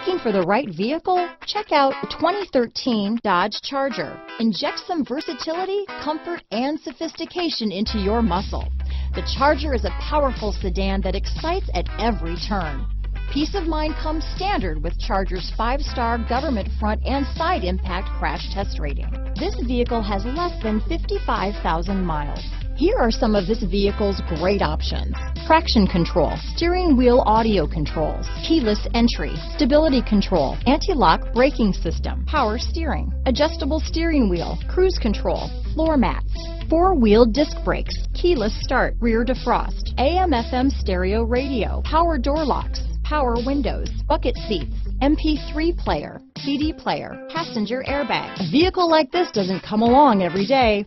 Looking for the right vehicle? Check out 2013 Dodge Charger. Inject some versatility, comfort, and sophistication into your muscle. The Charger is a powerful sedan that excites at every turn. Peace of mind comes standard with Charger's five-star government front and side impact crash test rating. This vehicle has less than 55,000 miles. Here are some of this vehicle's great options. Traction control, steering wheel audio controls, keyless entry, stability control, anti-lock braking system, power steering, adjustable steering wheel, cruise control, floor mats, four-wheel disc brakes, keyless start, rear defrost, AM FM stereo radio, power door locks, power windows, bucket seats, MP3 player, CD player, passenger airbag. A vehicle like this doesn't come along every day.